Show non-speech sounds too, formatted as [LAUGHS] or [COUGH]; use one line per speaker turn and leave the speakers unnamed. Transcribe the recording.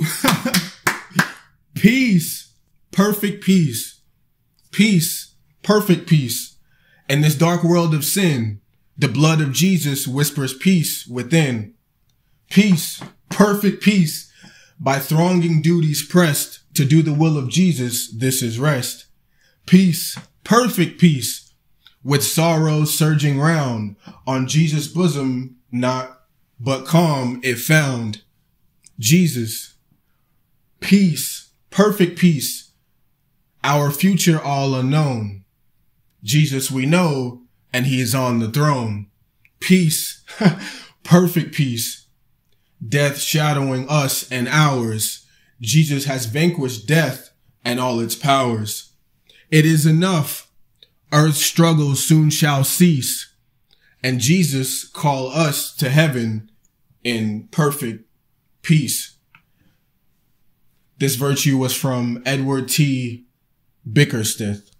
[LAUGHS] peace, perfect peace, peace, perfect peace. In this dark world of sin, the blood of Jesus whispers peace within. Peace, perfect peace. By thronging duties pressed to do the will of Jesus, this is rest. Peace, perfect peace. With sorrow surging round on Jesus' bosom, not but calm it found. Jesus, peace, perfect peace. Our future all unknown. Jesus we know, and he is on the throne. Peace, [LAUGHS] perfect peace. Death shadowing us and ours. Jesus has vanquished death and all its powers. It is enough. Earth's struggles soon shall cease. And Jesus call us to heaven in perfect peace. This virtue was from Edward T. Bickersteth.